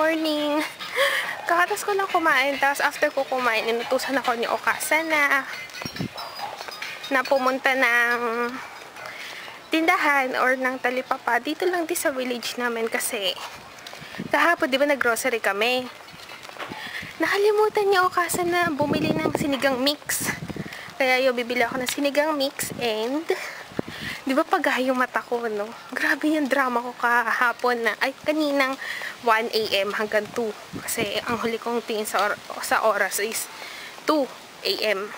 morning! Kakatas ko lang kumain, tapos after ko kumain, inutusan ako ni Okasa na na pumunta ng tindahan or ng talipapa. Dito lang din sa village namin kasi kahapon di ba nag-grocery kami? Nakalimutan niya Okasa na bumili ng sinigang mix. Kaya yung bibili ako ng sinigang mix and Di ba pag yung mata ko, no? Grabe yung drama ko kahapon na, ay, kaninang 1 a.m. hanggang 2. Kasi ang huli kong tingin sa, or sa oras is 2 a.m.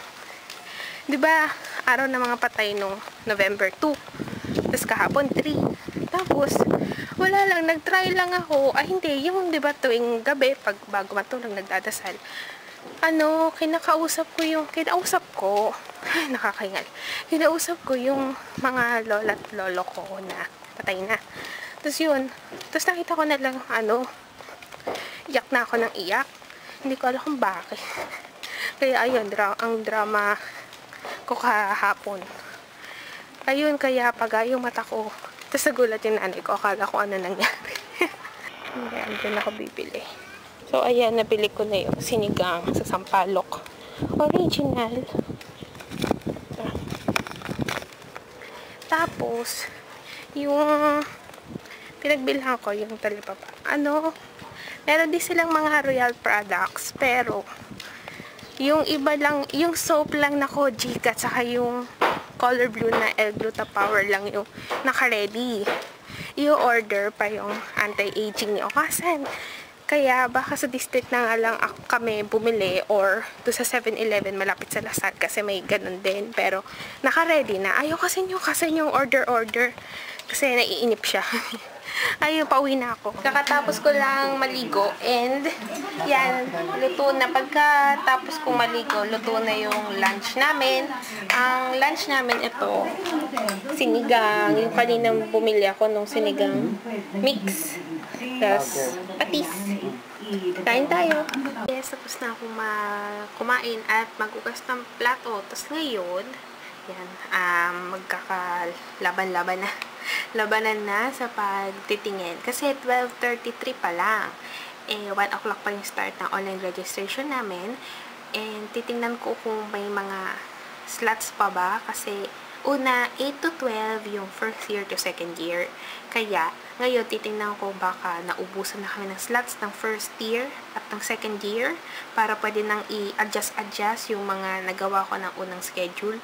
Di ba, araw ng mga patay nung November 2. Tapos kahapon 3. Tapos, wala lang, nag-try lang ako. Ay, hindi, yung, di ba, tuwing gabi, pag bago matulog, nagdadasal ano, kinakausap ko yung, kinausap ko, ay, nakakaingal, kinausap ko yung mga lola at lolo ko na patay na. Tapos yun, tapos nakita ko na lang, ano, iyak na ako ng iyak. Hindi ko alam kung bakit. Kaya ayun, dra ang drama ko kahapon. Ayun, kaya pag yung mata ko, tapos nagulat yung nanay ko, akala ko ano nangyari. Hindi, andun ako bibili. So, ayan, nabili ko na yung sinigang sa Sampalok. Original. Tapos, yung pinagbilhan ko, yung talipapa. Ano, meron din silang mga royal products, pero yung iba lang, yung soap lang na Kojic saka yung color blue na El Gluta Power lang yung naka-ready. I-order pa yung anti-aging ni Okasan. Kaya baka sa district na nga lang ako kami bumili or do sa 7-Eleven malapit sa Lasal kasi may ganun din. Pero naka-ready na. Ayaw kasi nyo kasi yung order-order kasi naiinip siya. Ayun, pauwi na ako. Kakatapos ko lang maligo and yan, luto na. Pagkatapos kong maligo, luto na yung lunch namin. Ang lunch namin ito, sinigang. Yung kanina bumili ako nung sinigang mix. Tapos, patis. Kain tayo. Yes, tapos na akong kumain at magugas ng plato. Tapos ngayon, yan, um, magkakalaban-laban na. Labanan na sa pagtitingin. Kasi 12.33 pa lang. Eh, 1 o'clock pa yung start ng online registration namin. And titingnan ko kung may mga slots pa ba. Kasi Una, 8 to 12 yung first year to second year. Kaya, ngayon, titingnan ko baka naubusan na kami ng slots ng first year at ng second year para pwede nang i-adjust-adjust yung mga nagawa ko ng unang schedule.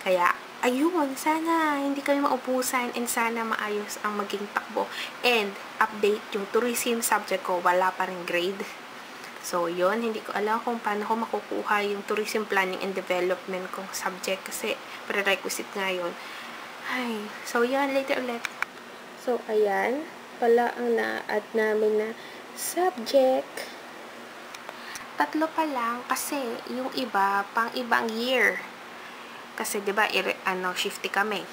Kaya, ayun, sana hindi kami maubusan and sana maayos ang maging takbo. And, update yung tourism subject ko, wala pa rin grade. So, yon hindi ko alam kung paano ko makukuha yung tourism planning and development kong subject kasi prerequisite nga yun. Ay, so yan, later ulit. So, ayan, pala ang na-add namin na subject. Tatlo pa lang kasi yung iba, pang ibang year. Kasi, di ba, ano, shifty kami.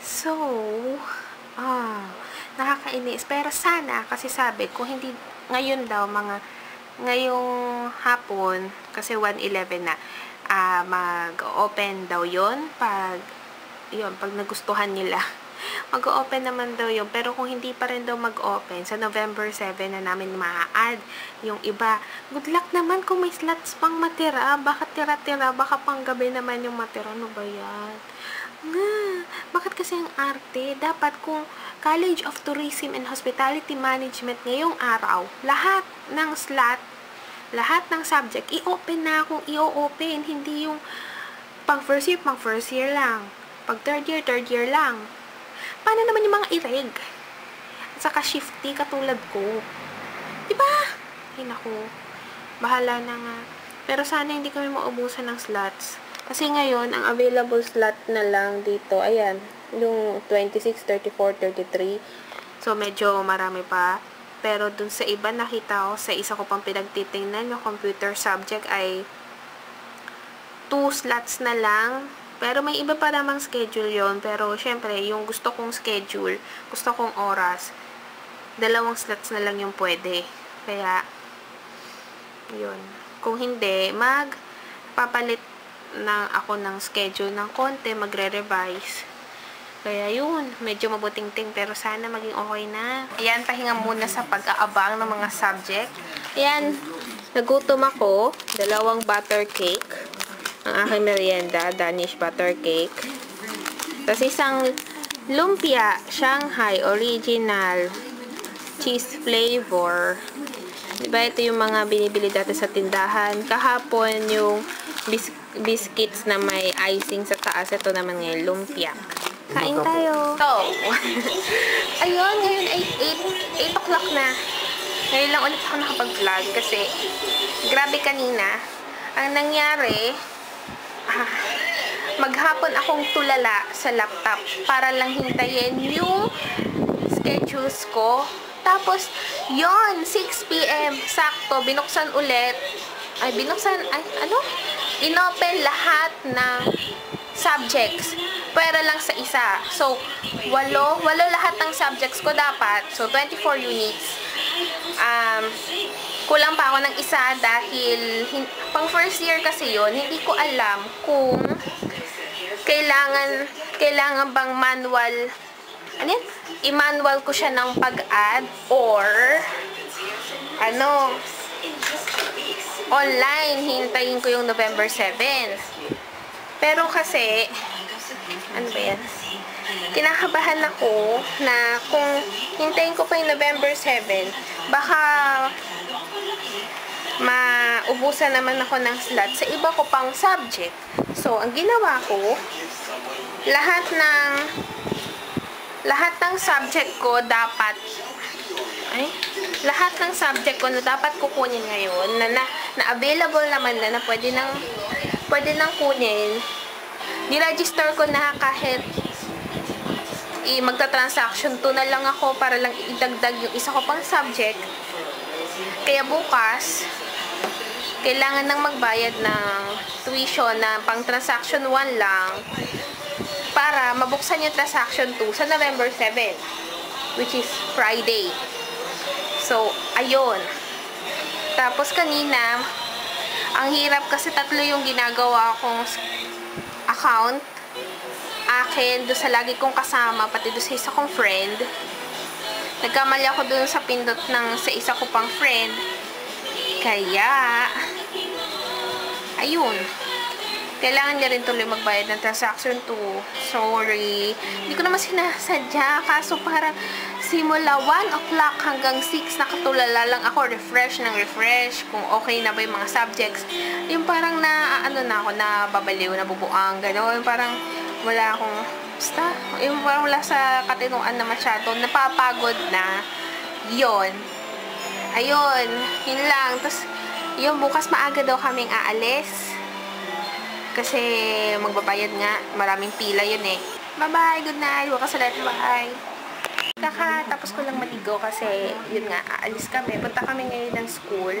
So, ah, nakakainis. Pero sana, kasi sabi, kung hindi, ngayon daw, mga ngayong hapon, kasi 1.11 na, uh, mag-open daw yon pag, yun, pag nagustuhan nila. Mag-open naman daw yun. Pero kung hindi pa rin daw mag-open, sa November 7 na namin ma-add yung iba. Good luck naman kung may slots pang matira. Baka tira-tira, baka pang gabi naman yung matira. Ano ba yan? Nga, bakit kasi ang arte? Dapat kung College of Tourism and Hospitality Management ngayong araw, lahat ng slot, lahat ng subject, i-open na kung i-open. Hindi yung pag first year, pang first year lang. Pag third year, third year lang. Paano naman yung mga ireg? At saka shifty katulad ko. Diba? Ay naku. Bahala na nga. Pero sana hindi kami maubusan ng slots. Kasi ngayon, ang available slot na lang dito, ayan, yung 26, 34, 33. So, medyo marami pa. Pero dun sa iba nakita ko, sa isa ko pang pinagtitingnan, yung computer subject ay 2 slots na lang. Pero may iba pa namang schedule yon Pero, syempre, yung gusto kong schedule, gusto kong oras, dalawang slots na lang yung pwede. Kaya, yun. Kung hindi, mag papalit na ako ng schedule ng konti, magre-revise Kaya yun, medyo mabuting-ting pero sana maging okay na. Ayan, pahinga muna sa pag-aabang ng mga subject. Ayan, nagutom ako. Dalawang butter cake. Ang aking merienda, Danish butter cake. Tapos isang lumpia, Shanghai original cheese flavor. Diba ito yung mga binibili dati sa tindahan. Kahapon yung bis- biscuits na may icing sa taas. Ito naman ngayon, lumpia. Kain tayo. So, ayun, ngayon ay 8, 8 o'clock na. Ngayon lang ulit ako nakapag-vlog kasi grabe kanina. Ang nangyari, ah, maghapon akong tulala sa laptop para lang hintayin yung schedules ko. Tapos, yon 6 p.m. sakto, binuksan ulit. Ay, binuksan, ay, ano? Inopen lahat ng subjects. Pero lang sa isa. So, walo, walo lahat ng subjects ko dapat. So, 24 units. Um, kulang pa ako ng isa dahil pang first year kasi yon hindi ko alam kung kailangan kailangan bang manual ano i-manual ko siya ng pag-add or ano online hintayin ko yung November 7 pero kasi ano ba yan? Kinakabahan ako na kung hintayin ko pa yung November 7 baka maubusan naman ako ng slot sa iba ko pang subject. So ang ginawa ko lahat ng lahat ng subject ko dapat ay lahat ng subject ko na dapat kukunin ngayon na, na, na available naman na na pwede nang pwede nang kunin niregister ko na kahit i magta-transaction to na lang ako para lang idagdag yung isa ko pang subject. Kaya bukas kailangan nang magbayad ng tuition na pang transaction 1 lang para mabuksan yung transaction 2 sa November 7 which is Friday so ayun tapos kanina ang hirap kasi tatlo yung ginagawa kong account akin, doon sa lagi kong kasama, pati doon sa isa kong friend. Nagkamali ako doon sa pindot ng sa isa ko pang friend. Kaya, ayun. Kailangan niya rin tuloy magbayad ng transaction to. Sorry. Hindi ko naman sinasadya. Kaso parang simula 1 o'clock hanggang 6 nakatulala lang ako refresh ng refresh kung okay na ba yung mga subjects. Yung parang na, ano na ako, na babaliw, na bubuang, gano'n. Parang wala akong, basta, yung parang wala sa katinuan na masyado, napapagod na, yon Ayun, yun lang. Tapos, yung bukas maaga daw kaming aalis. Kasi magbabayad nga, maraming pila yun eh. Bye-bye, good night, wakas ulit, bye. Kaka, tapos ko lang maligo kasi, yun nga, aalis kami. Punta kami ngayon ng school.